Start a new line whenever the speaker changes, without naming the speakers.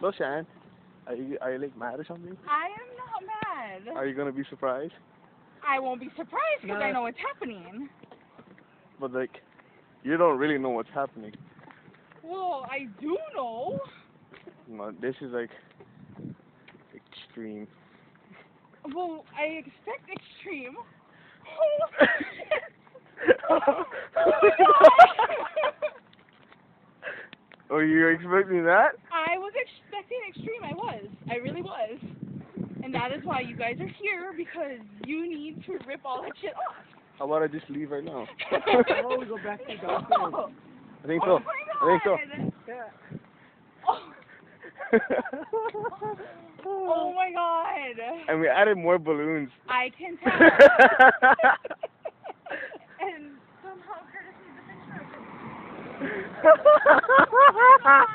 So Shan, are you are you like mad or something?
I am not mad.
Are you gonna be surprised?
I won't be surprised because I know what's happening.
But like, you don't really know what's happening.
Well, I do know.
No, this is like extreme.
Well, I expect extreme.
oh, you're expecting that?
I was expecting extreme. I was. I really was. And that is why you guys are here because you need to rip all that shit off.
How about I just leave right now?
Oh, we go back to downstairs.
I think
oh
so.
my
I think so.
God.
Yeah.
Oh, oh my god.
and we added more balloons.
I can tell. and somehow Curtis needs a picture of it.